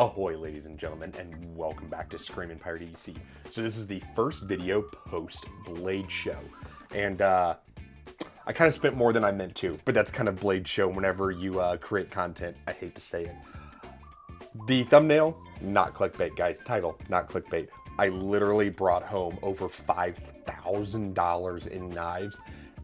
Ahoy, ladies and gentlemen, and welcome back to Screaming Pirate EDC. So this is the first video post Blade Show, and uh, I kind of spent more than I meant to, but that's kind of Blade Show. Whenever you uh, create content, I hate to say it. The thumbnail, not clickbait, guys. Title, not clickbait. I literally brought home over five thousand dollars in knives,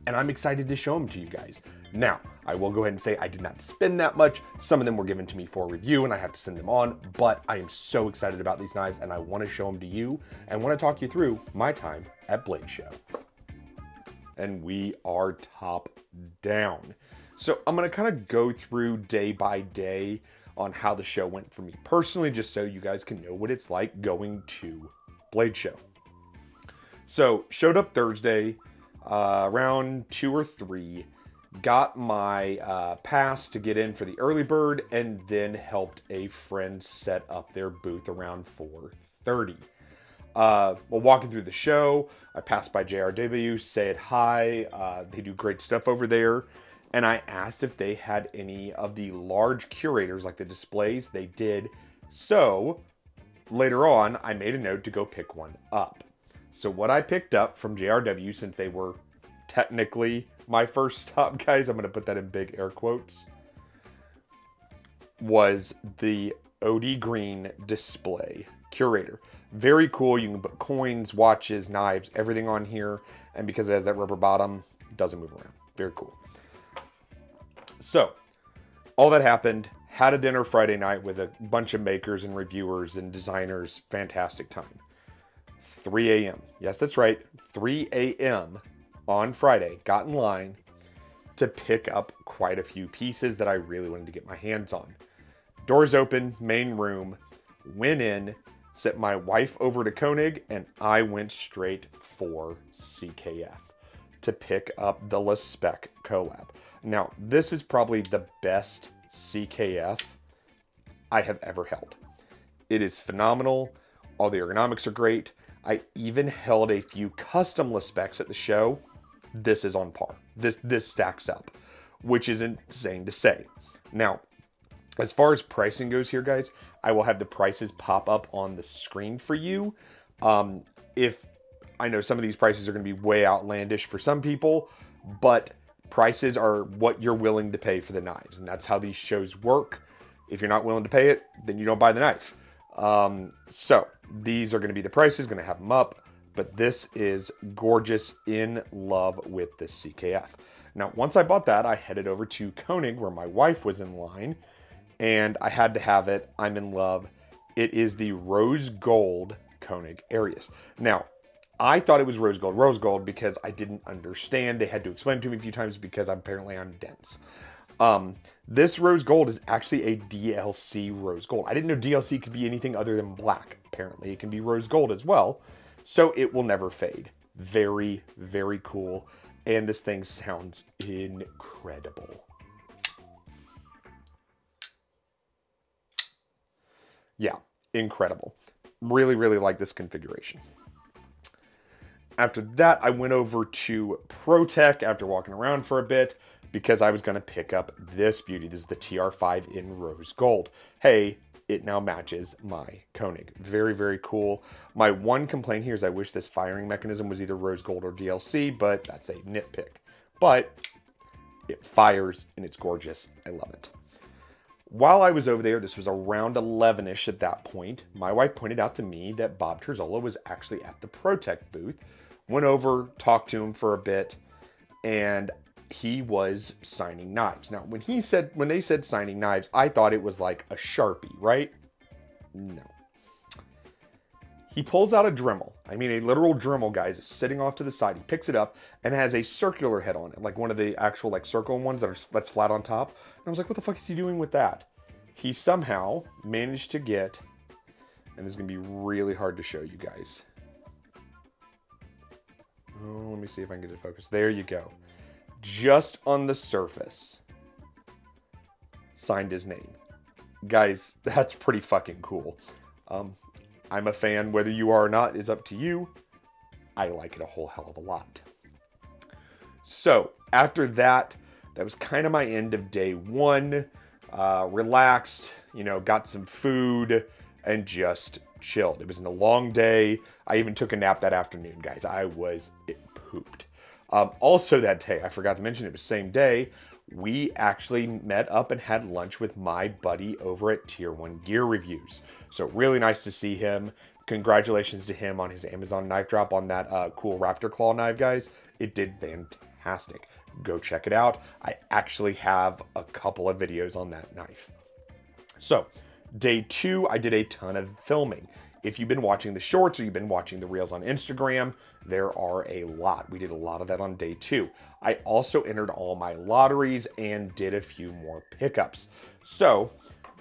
and I'm excited to show them to you guys. Now, I will go ahead and say I did not spend that much. Some of them were given to me for review and I have to send them on, but I am so excited about these knives and I want to show them to you and want to talk you through my time at Blade Show. And we are top down. So I'm going to kind of go through day by day on how the show went for me personally, just so you guys can know what it's like going to Blade Show. So showed up Thursday uh, around two or three got my uh, pass to get in for the early bird and then helped a friend set up their booth around 4.30 uh, while walking through the show i passed by jrw said hi uh, they do great stuff over there. And i asked if they had any of the large curators like the displays they did. So later on i made a note to go pick one up. So what i picked up from jrw since they were technically my first stop, guys, I'm going to put that in big air quotes, was the OD Green display curator. Very cool. You can put coins, watches, knives, everything on here. And because it has that rubber bottom, it doesn't move around. Very cool. So, all that happened. Had a dinner Friday night with a bunch of makers and reviewers and designers. Fantastic time. 3 a.m. Yes, that's right. 3 a.m on Friday, got in line to pick up quite a few pieces that I really wanted to get my hands on. Doors open, main room, went in, sent my wife over to Koenig, and I went straight for CKF to pick up the LeSpec collab. Now, this is probably the best CKF I have ever held. It is phenomenal. All the ergonomics are great. I even held a few custom LeSpecs at the show this is on par. This this stacks up, which is insane to say. Now, as far as pricing goes here, guys, I will have the prices pop up on the screen for you. Um, if I know some of these prices are going to be way outlandish for some people, but prices are what you're willing to pay for the knives, and that's how these shows work. If you're not willing to pay it, then you don't buy the knife. Um, so these are going to be the prices. Going to have them up but this is gorgeous in love with this CKF. Now, once I bought that, I headed over to Koenig where my wife was in line and I had to have it. I'm in love. It is the rose gold Koenig Arius. Now, I thought it was rose gold, rose gold because I didn't understand. They had to explain to me a few times because apparently I'm apparently on dense. Um, this rose gold is actually a DLC rose gold. I didn't know DLC could be anything other than black. Apparently, it can be rose gold as well. So it will never fade. Very, very cool. And this thing sounds incredible. Yeah, incredible. Really, really like this configuration. After that, I went over to ProTech after walking around for a bit because I was going to pick up this beauty. This is the TR5 in rose gold. Hey, it now matches my Koenig. Very, very cool. My one complaint here is I wish this firing mechanism was either rose gold or DLC, but that's a nitpick. But it fires and it's gorgeous. I love it. While I was over there, this was around 11ish at that point, my wife pointed out to me that Bob Terzuola was actually at the ProTech booth. Went over, talked to him for a bit, and he was signing knives. Now, when he said when they said signing knives, I thought it was like a Sharpie, right? No. He pulls out a Dremel. I mean, a literal Dremel, guys, sitting off to the side. He picks it up and has a circular head on it, like one of the actual like circle ones that are that's flat on top. And I was like, what the fuck is he doing with that? He somehow managed to get, and this is gonna be really hard to show you guys. Oh, let me see if I can get it focused. There you go just on the surface signed his name. Guys, that's pretty fucking cool. Um, I'm a fan, whether you are or not is up to you. I like it a whole hell of a lot. So, after that, that was kind of my end of day one. Uh, relaxed, You know, got some food and just chilled. It was a long day. I even took a nap that afternoon, guys. I was pooped. Um, also that day, I forgot to mention it was same day. We actually met up and had lunch with my buddy over at Tier One Gear Reviews. So really nice to see him. Congratulations to him on his Amazon knife drop on that uh, cool Raptor Claw knife, guys. It did fantastic. Go check it out. I actually have a couple of videos on that knife. So, day two, I did a ton of filming. If you've been watching the shorts or you've been watching the reels on Instagram, there are a lot. We did a lot of that on day two. I also entered all my lotteries and did a few more pickups. So,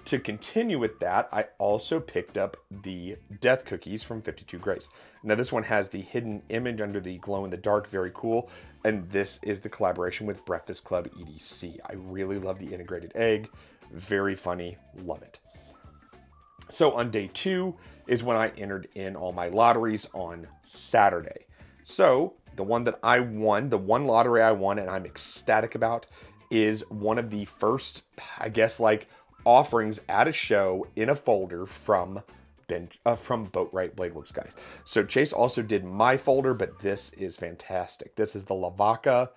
to continue with that, I also picked up the Death Cookies from 52 Grays. Now, this one has the hidden image under the glow in the dark, very cool. And this is the collaboration with Breakfast Club EDC. I really love the integrated egg. Very funny, love it. So on day two is when I entered in all my lotteries on Saturday. So the one that I won, the one lottery I won and I'm ecstatic about is one of the first, I guess, like offerings at a show in a folder from Ben, uh, from Boatwright Bladeworks guys. So Chase also did my folder, but this is fantastic. This is the Lavaca.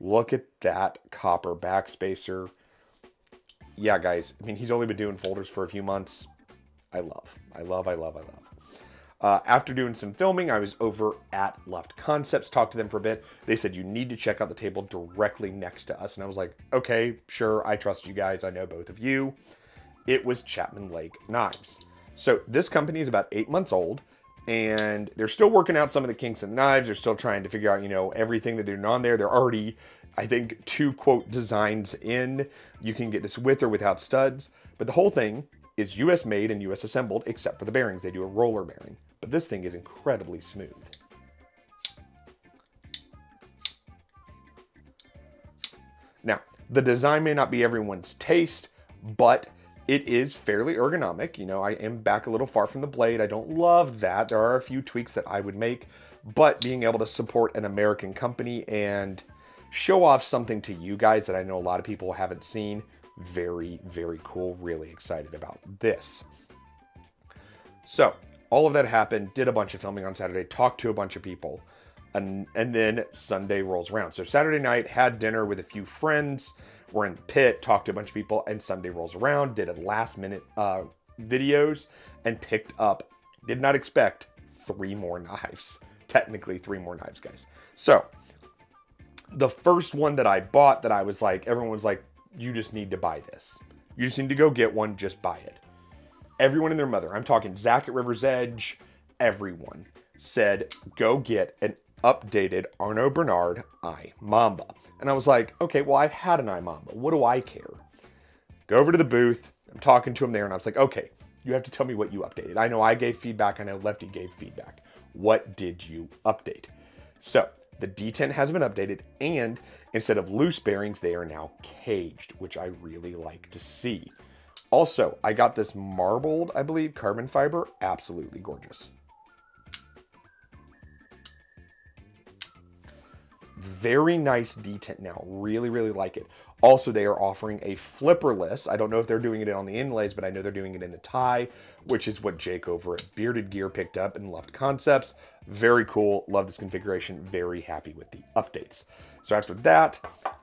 Look at that copper backspacer. Yeah, guys. I mean, he's only been doing folders for a few months. I love, I love, I love, I love. Uh, after doing some filming, I was over at Left Concepts, talked to them for a bit. They said, you need to check out the table directly next to us. And I was like, okay, sure, I trust you guys. I know both of you. It was Chapman Lake Knives. So this company is about eight months old and they're still working out some of the kinks and knives. They're still trying to figure out, you know, everything that they're doing on there. They're already, I think, two quote designs in. You can get this with or without studs, but the whole thing is US made and US assembled, except for the bearings. They do a roller bearing but this thing is incredibly smooth. Now, the design may not be everyone's taste, but it is fairly ergonomic. You know, I am back a little far from the blade. I don't love that. There are a few tweaks that I would make, but being able to support an American company and show off something to you guys that I know a lot of people haven't seen, very, very cool. Really excited about this. So all of that happened, did a bunch of filming on Saturday, talked to a bunch of people, and, and then Sunday rolls around. So Saturday night, had dinner with a few friends, we're in the pit, talked to a bunch of people, and Sunday rolls around, did a last minute uh, videos, and picked up, did not expect, three more knives. Technically, three more knives, guys. So, the first one that I bought that I was like, everyone was like, you just need to buy this. You just need to go get one, just buy it everyone and their mother, I'm talking Zach at River's Edge, everyone said, go get an updated Arno Bernard I Mamba. And I was like, okay, well, I've had an I Mamba. What do I care? Go over to the booth. I'm talking to him there, and I was like, okay, you have to tell me what you updated. I know I gave feedback. I know Lefty gave feedback. What did you update? So the D10 has been updated, and instead of loose bearings, they are now caged, which I really like to see. Also, I got this marbled, I believe, carbon fiber. Absolutely gorgeous. Very nice detent now. Really, really like it. Also, they are offering a flipperless. I don't know if they're doing it on the inlays, but I know they're doing it in the tie, which is what Jake over at Bearded Gear picked up and loved concepts. Very cool. Love this configuration. Very happy with the updates. So after that,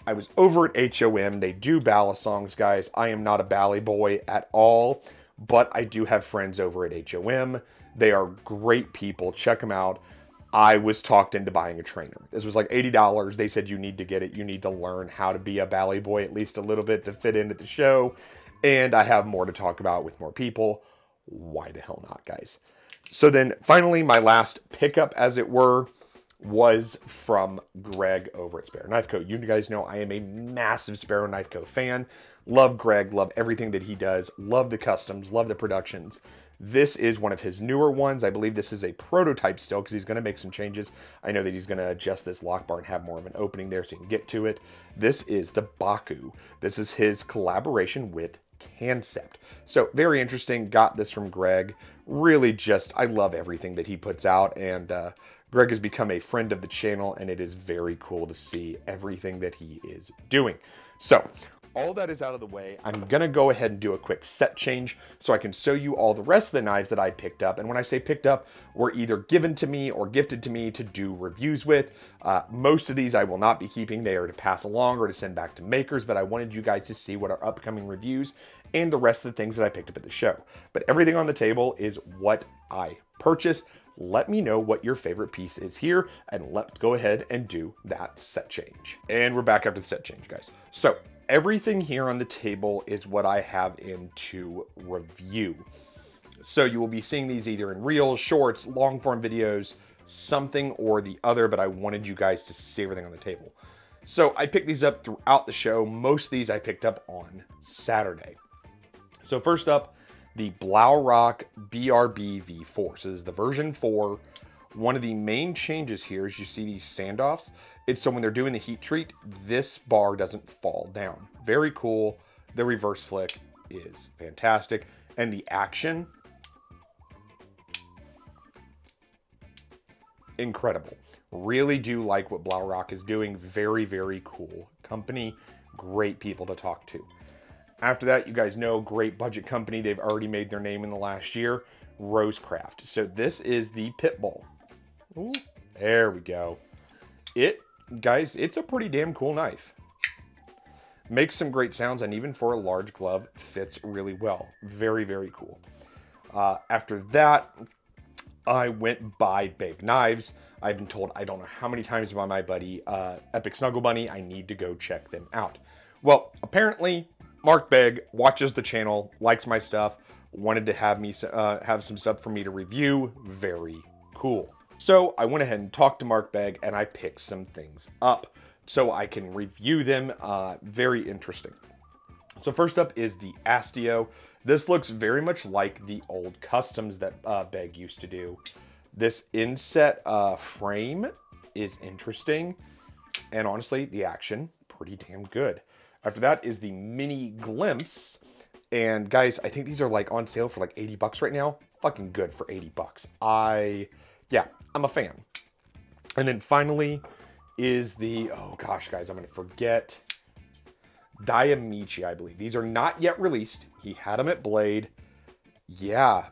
I was over at HOM. They do balisongs, guys. I am not a Bally boy at all, but I do have friends over at HOM. They are great people. Check them out. I was talked into buying a trainer. This was like $80. They said you need to get it. You need to learn how to be a Bally boy at least a little bit to fit in at the show. And I have more to talk about with more people. Why the hell not, guys? So then finally, my last pickup, as it were, was from Greg over at Sparrow Knife Co. You guys know I am a massive Sparrow Knife Co. fan. Love Greg, love everything that he does, love the customs, love the productions. This is one of his newer ones. I believe this is a prototype still because he's going to make some changes. I know that he's going to adjust this lock bar and have more of an opening there so you can get to it. This is the Baku. This is his collaboration with Concept. So very interesting. Got this from Greg. Really just, I love everything that he puts out and uh, Greg has become a friend of the channel, and it is very cool to see everything that he is doing. So, all that is out of the way, I'm gonna go ahead and do a quick set change so I can show you all the rest of the knives that I picked up. And when I say picked up, were either given to me or gifted to me to do reviews with. Uh, most of these I will not be keeping. They are to pass along or to send back to makers, but I wanted you guys to see what our upcoming reviews and the rest of the things that I picked up at the show. But everything on the table is what I purchased. Let me know what your favorite piece is here and let's go ahead and do that set change. And we're back after the set change, guys. So everything here on the table is what I have into review. So you will be seeing these either in reels, shorts, long form videos, something or the other, but I wanted you guys to see everything on the table. So I picked these up throughout the show. Most of these I picked up on Saturday. So first up, the Blaurock BRB V4. So this is the version 4. One of the main changes here is you see these standoffs. It's so when they're doing the heat treat, this bar doesn't fall down. Very cool. The reverse flick is fantastic. And the action, incredible. Really do like what Blaurock is doing. Very, very cool company. Great people to talk to. After that, you guys know, great budget company. They've already made their name in the last year. Rosecraft. So this is the Pitbull. Ooh, there we go. It, guys, it's a pretty damn cool knife. Makes some great sounds, and even for a large glove, fits really well. Very, very cool. Uh, after that, I went by Begg Knives. I've been told I don't know how many times by my buddy uh, Epic Snuggle Bunny, I need to go check them out. Well, apparently Mark Begg watches the channel, likes my stuff, wanted to have me uh, have some stuff for me to review. Very cool. So I went ahead and talked to Mark Begg and I picked some things up so I can review them. Uh, very interesting. So first up is the Astio. This looks very much like the old customs that uh, Begg used to do. This inset uh, frame is interesting. And honestly, the action, pretty damn good. After that is the Mini Glimpse. And guys, I think these are like on sale for like 80 bucks right now. Fucking good for 80 bucks. I, yeah, I'm a fan. And then finally is the, oh gosh, guys, I'm going to forget. Diamichi, I believe. These are not yet released. He had them at Blade. Yeah,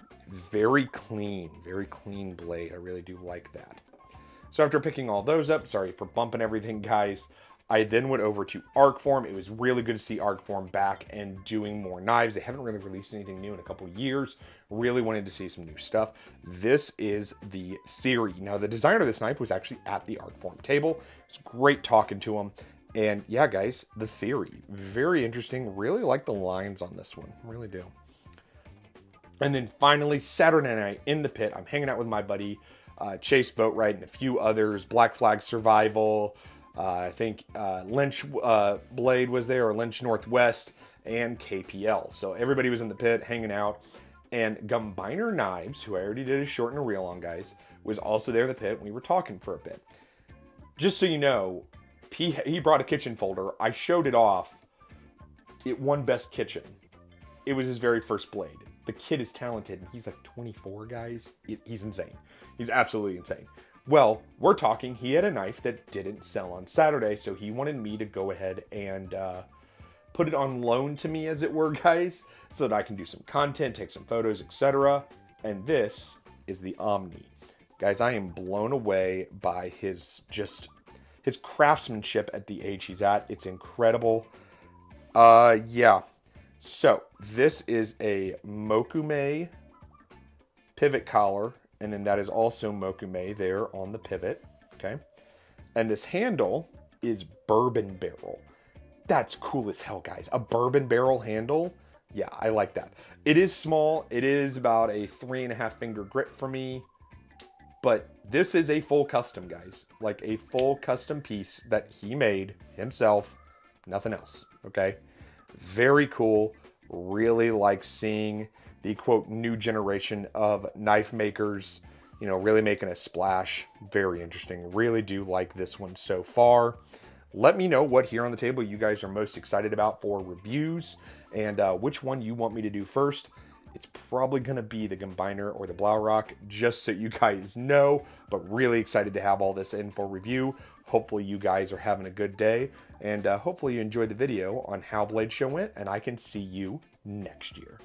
very clean, very clean blade. I really do like that. So after picking all those up, sorry for bumping everything, guys. I then went over to Arcform. It was really good to see Arcform back and doing more knives. They haven't really released anything new in a couple years. Really wanted to see some new stuff. This is the Theory. Now, the designer of this knife was actually at the Arcform table. It's great talking to him. And yeah, guys, the Theory. Very interesting. Really like the lines on this one. Really do. And then finally, Saturday night in the pit, I'm hanging out with my buddy uh, Chase Boatwright and a few others, Black Flag Survival, I think uh, Lynch uh, Blade was there, or Lynch Northwest, and KPL. So everybody was in the pit hanging out. And Gumbiner Knives, who I already did a short and a reel on, guys, was also there in the pit. When we were talking for a bit. Just so you know, he, he brought a kitchen folder. I showed it off. It won Best Kitchen. It was his very first blade. The kid is talented, and he's like 24, guys. He's insane. He's absolutely insane. Well, we're talking, he had a knife that didn't sell on Saturday, so he wanted me to go ahead and uh, put it on loan to me, as it were, guys, so that I can do some content, take some photos, etc. And this is the Omni. Guys, I am blown away by his just his craftsmanship at the age he's at. It's incredible. Uh, yeah. So this is a Mokume pivot collar and then that is also Mokume there on the pivot, okay? And this handle is bourbon barrel. That's cool as hell, guys. A bourbon barrel handle. Yeah, I like that. It is small. It is about a three and a half finger grip for me. But this is a full custom, guys. Like a full custom piece that he made himself. Nothing else, okay? Very cool. Really like seeing the quote new generation of knife makers, you know, really making a splash. Very interesting. Really do like this one so far. Let me know what here on the table you guys are most excited about for reviews and uh, which one you want me to do first. it's probably going to be the Gumbiner or the Blaurock, just so you guys know. But really excited to have all this in for review. Hopefully you guys are having a good day, and uh, hopefully you enjoyed the video on how Blade Show went, and I can see you next year.